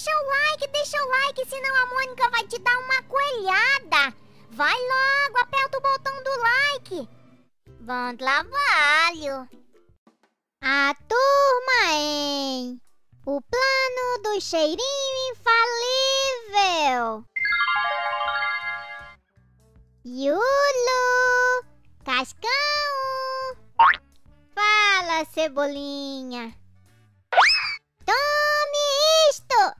deixa o like, deixa o like, senão a Mônica vai te dar uma coelhada. Vai logo, aperta o botão do like. Bom trabalho. A turma, hein? O plano do cheirinho infalível. Yulo! Cascão! Fala, Cebolinha! Tome isto!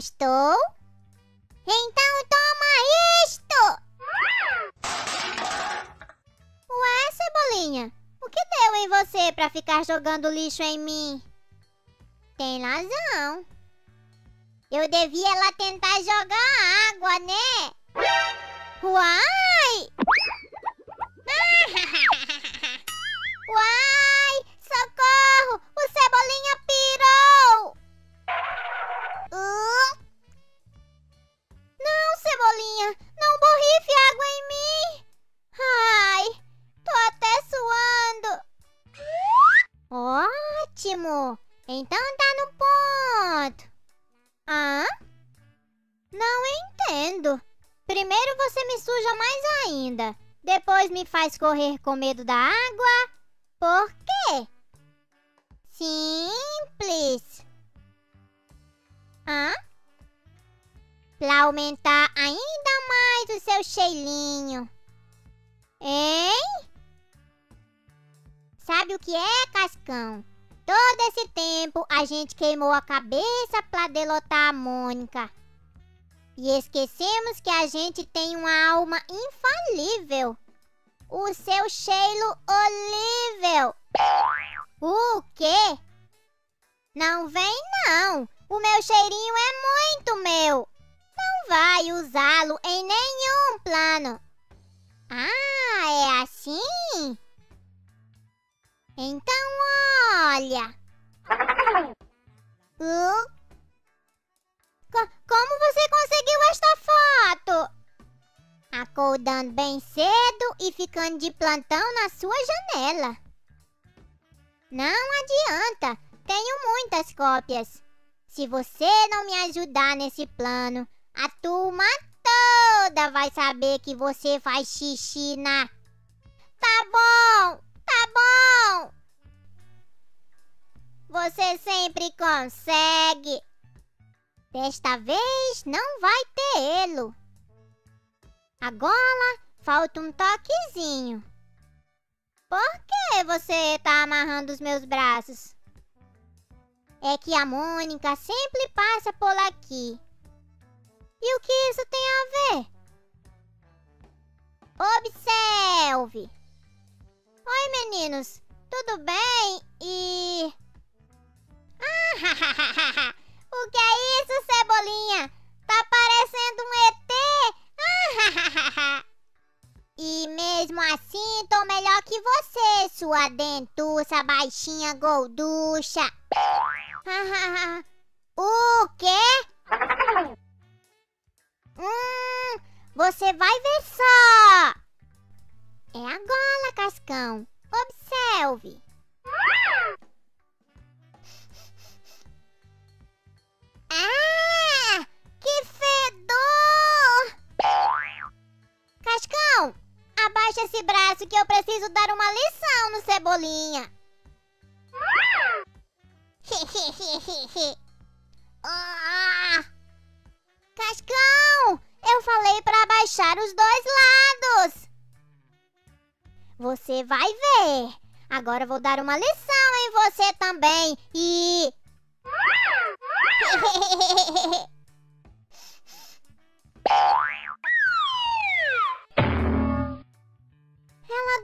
Gostou? Então toma isto! Ué, Cebolinha, o que deu em você pra ficar jogando lixo em mim? Tem razão. Eu devia lá tentar jogar água, né? Uai! Correr com medo da água. Por quê? Simples! Hã? Pra aumentar ainda mais o seu cheirinho. Hein? Sabe o que é, Cascão? Todo esse tempo a gente queimou a cabeça pra delotar a Mônica. E esquecemos que a gente tem uma alma infalível. O seu cheiro olível. O quê? Não vem não. O meu cheirinho é muito meu. Não vai usá-lo em nenhum plano. Ah, é assim? Então olha. Uh, co- como você conseguiu esta foto? Acordando bem cedo e ficando de plantão na sua janela. Não adianta, tenho muitas cópias. Se você não me ajudar nesse plano, a turma toda vai saber que você faz xixi na. Tá bom, tá bom. Você sempre consegue. Desta vez não vai ter elo. Agora falta um toquezinho. Por que você tá amarrando os meus braços? É que a Mônica sempre passa por aqui. E o que isso tem a ver? Observe. Oi, meninos. Tudo bem? E. Ah, o que é isso, Cebolinha? Tá parecendo um ET? e mesmo assim, tô melhor que você, sua dentuça baixinha gorducha. o quê? Hum, você vai ver só. É agora, Cascão. Observe. Abaixa esse braço que eu preciso dar uma lição no Cebolinha. Ah! Cascão, eu falei pra abaixar os dois lados. Você vai ver. Agora vou dar uma lição em você também e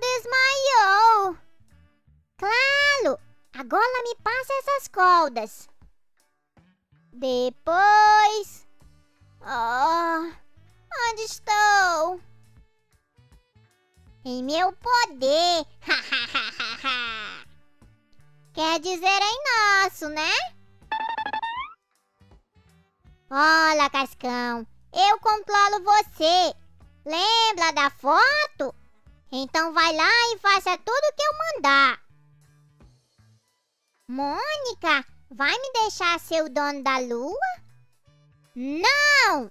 desmaiou. Claro! Agora me passa essas cordas. Depois. Oh, onde estou? Em meu poder. Quer dizer em nosso, né? Olha, Cascão, eu controlo você. Lembra da foto? Então vai lá e faça tudo o que eu mandar. Mônica, vai me deixar ser o dono da lua? Não!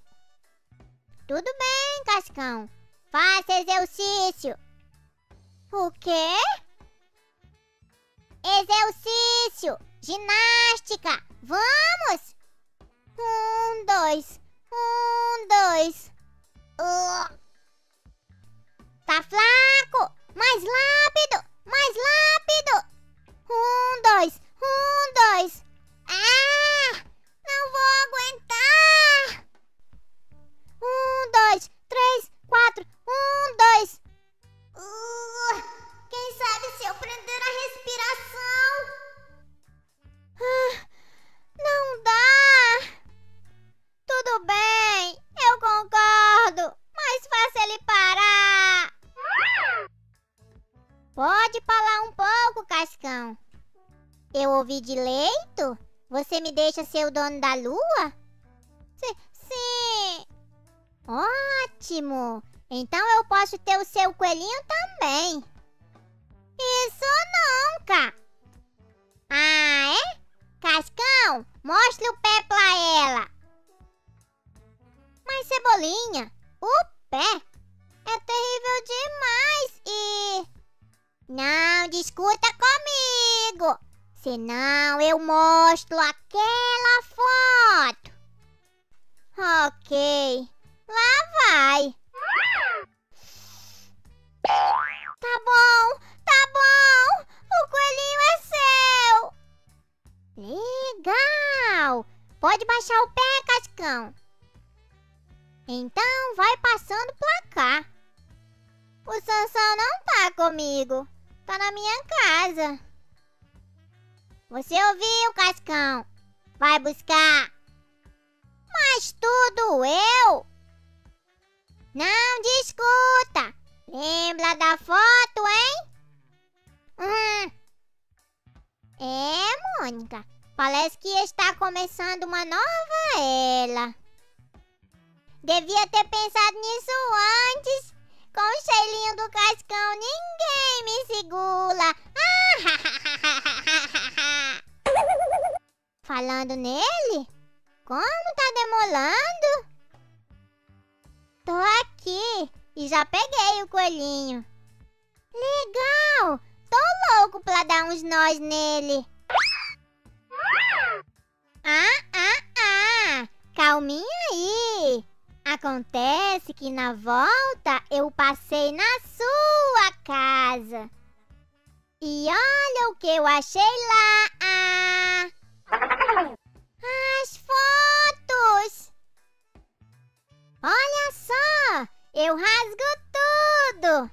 Tudo bem, Cascão. Faça exercício. O quê? Exercício! Ginástica! Vamos! Um, dois. Um, dois. Uh. Tá fraco! Mais rápido! Eu ouvi direito? Você me deixa ser o dono da lua? Sim. sim. Ótimo. Então eu posso ter o seu coelhinho também. Isso nunca. Ah, é? Cascão, mostre o pé pra ela. Mas Cebolinha, o pé é terrível demais e... Não discuta senão eu mostro aquela foto. Ok, lá vai. Tá bom, tá bom, o coelhinho é seu. Legal, pode baixar o pé, Cascão. Então vai passando pra cá. O Sansão não tá comigo. Tá na minha casa. Você ouviu, Cascão? Vai buscar. Mas tudo eu? Não discuta. Lembra da foto, hein? Hum. É, Mônica. Parece que está começando uma nova era. Devia ter pensado nisso antes. Com o cheirinho do cascão, ninguém me segura. Falando nele? Como tá demolando? Tô aqui e já peguei o coelhinho. Legal! Tô louco pra dar uns nós nele. Ah, ah, ah! Calminha aí! Acontece que na volta eu passei na sua casa. E olha o que eu achei lá. Ah, as fotos! Olha só, eu rasgo tudo.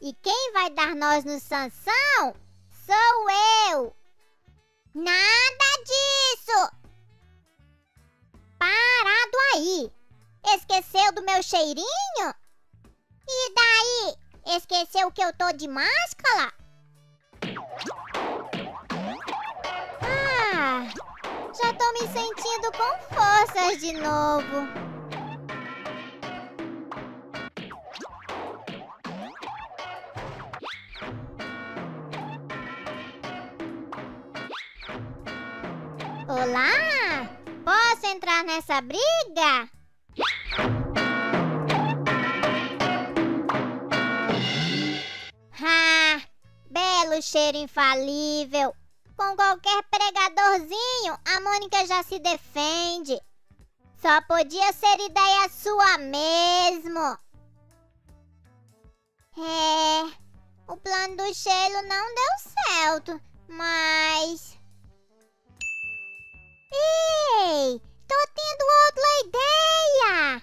E quem vai dar nós no Sansão sou eu. Nada disso. Parado aí. Esqueceu do meu cheirinho? E daí? Esqueceu que eu tô de máscara? Me sentindo com forças de novo. Olá! Posso entrar nessa briga? Ah, belo cheiro infalível. Com qualquer pregadorzinho, a Mônica já se defende. Só podia ser ideia sua mesmo. É, o plano do cheiro não deu certo, mas... Ei, tô tendo outra ideia!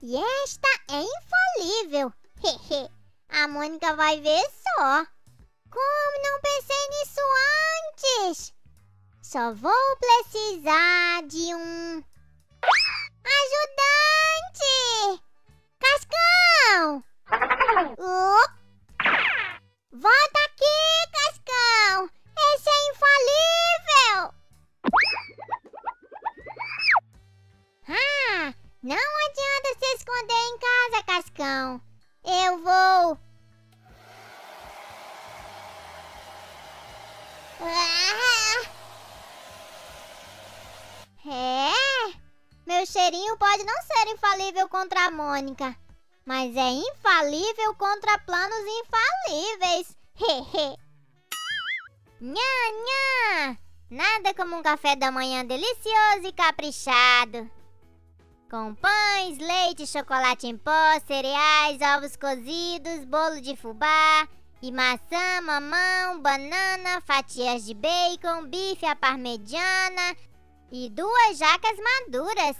E esta é infalível. A Mônica vai ver só. Como não pensei nisso antes? Só vou precisar de um ajudante. Cascão! Oh. Volta ser infalível contra a Mônica, mas é infalível contra planos infalíveis. Hehe. Nha, nha! Nada como um café da manhã delicioso e caprichado. Com pães, leite, chocolate em pó, cereais, ovos cozidos, bolo de fubá e maçã, mamão, banana, fatias de bacon, bife à parmegiana e duas jacas maduras.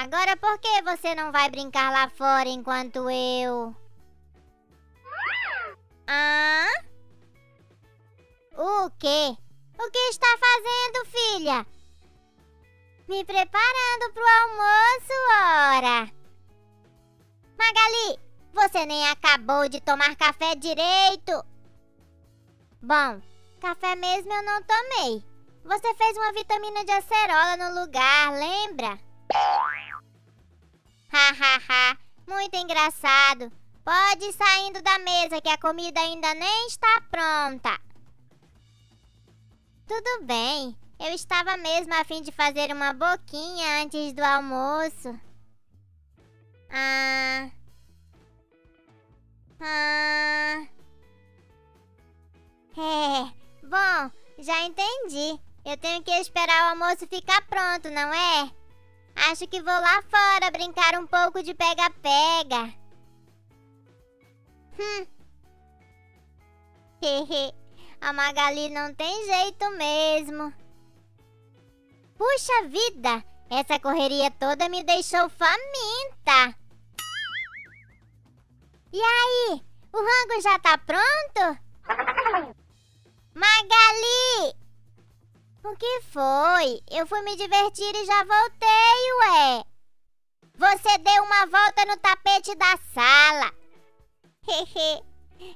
Agora por que você não vai brincar lá fora enquanto eu... Ah? O quê? O que está fazendo, filha? Me preparando pro almoço, ora. Magali, você nem acabou de tomar café direito. Bom, café mesmo eu não tomei. Você fez uma vitamina de acerola no lugar, lembra? Hahaha, muito engraçado. Pode ir saindo da mesa que a comida ainda nem está pronta. Tudo bem. Eu estava mesmo a fim de fazer uma boquinha antes do almoço. Ah. Ah. É. Bom, já entendi. Eu tenho que esperar o almoço ficar pronto, não é? Acho que vou lá fora brincar um pouco de pega-pega. Hum. Hehe. A Magali não tem jeito mesmo. Puxa vida, essa correria toda me deixou faminta. E aí, o rango já tá pronto? Magali! O que foi? Eu fui me divertir e já voltei, ué. Você deu uma volta no tapete da sala. Hehe,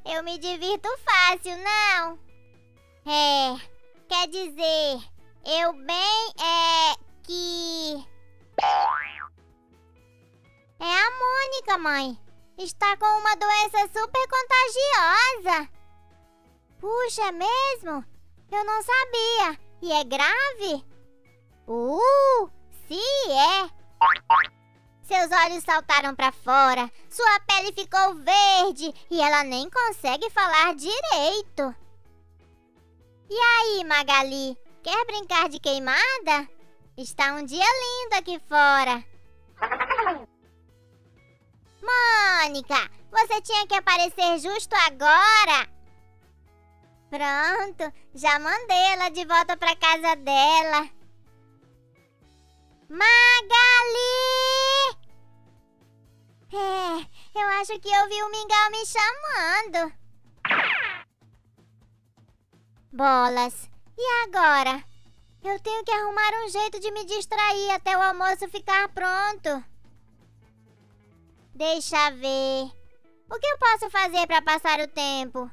eu me divirto fácil, não? É, quer dizer, eu bem é que. É a Mônica, mãe. Está com uma doença super contagiosa. Puxa, é mesmo? Eu não sabia. E é grave? Uh, sim, é. Seus olhos saltaram para fora, sua pele ficou verde e ela nem consegue falar direito. E aí, Magali, quer brincar de queimada? Está um dia lindo aqui fora. Mônica, você tinha que aparecer justo agora. Pronto, já mandei ela de volta para casa dela. Magali! É, eu acho que eu vi o Mingau me chamando. Bolas. E agora? Eu tenho que arrumar um jeito de me distrair até o almoço ficar pronto. Deixa ver. O que eu posso fazer para passar o tempo?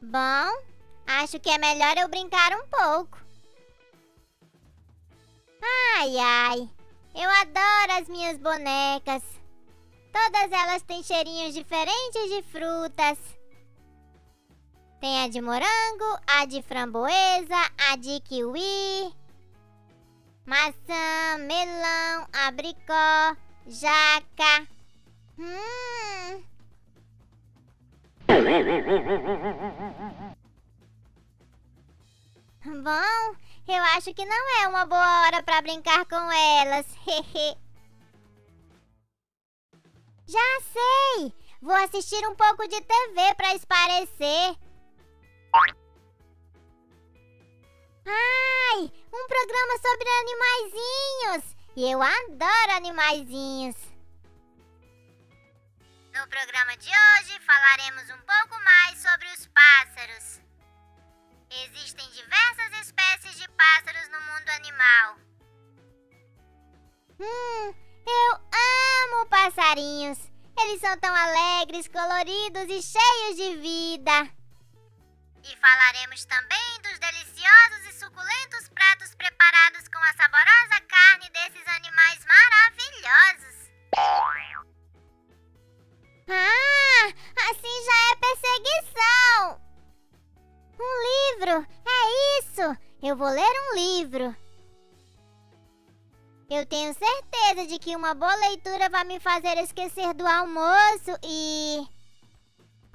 Bom, acho que é melhor eu brincar um pouco. Ai, ai. Eu adoro as minhas bonecas. Todas elas têm cheirinhos diferentes de frutas. Tem a de morango, a de framboesa, a de kiwi, maçã, melão, abricó, jaca. Hum. Bom, eu acho que não é uma boa hora para brincar com elas. Já sei! Vou assistir um pouco de TV para esparecer. Ai, um programa sobre animaizinhos! Eu adoro animaizinhos! No programa de hoje falaremos um pouco mais sobre os pássaros. Existem diversas espécies de pássaros no mundo animal. Hum, eu amo passarinhos! Eles são tão alegres, coloridos e cheios de vida. E falaremos também dos deliciosos e suculentos pratos preparados com a saborosa carne desses animais maravilhosos. Ah, assim já é perseguição! Um livro! É isso! Eu vou ler um livro. Eu tenho certeza de que uma boa leitura vai me fazer esquecer do almoço e.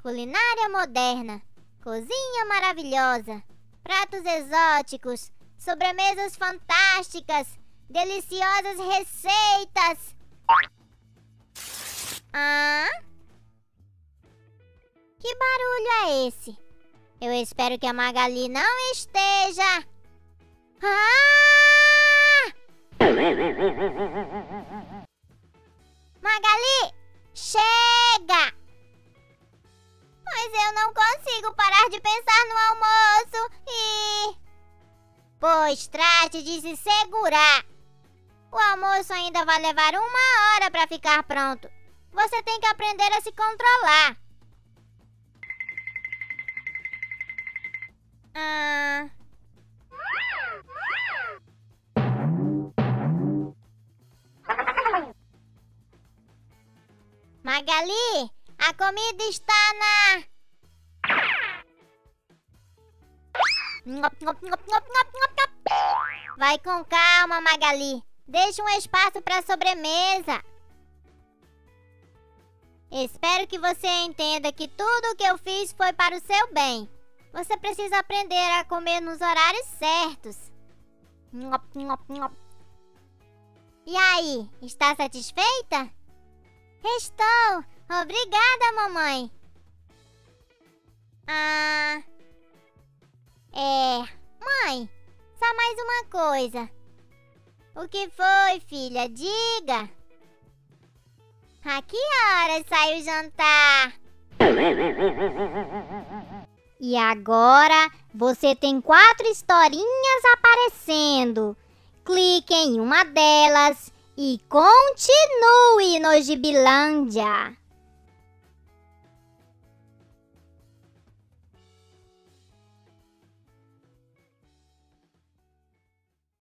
Culinária moderna, cozinha maravilhosa, pratos exóticos, sobremesas fantásticas, deliciosas receitas. Ah? Que barulho é esse? Eu espero que a Magali não esteja. Ah! Magali, chega! Mas eu não consigo parar de pensar no almoço e. Pois trate de se segurar. O almoço ainda vai levar uma hora para ficar pronto. Você tem que aprender a se controlar. Ah. Magali, a comida está na. Vai com calma, Magali. Deixa um espaço para sobremesa. Espero que você entenda que tudo o que eu fiz foi para o seu bem. Você precisa aprender a comer nos horários certos. E aí, está satisfeita? Estou. Obrigada, mamãe. Ah. É. Mãe, só mais uma coisa. O que foi, filha? Diga. A que hora sai o jantar? E agora você tem quatro historinhas aparecendo. Clique em uma delas e continue no Gibilândia.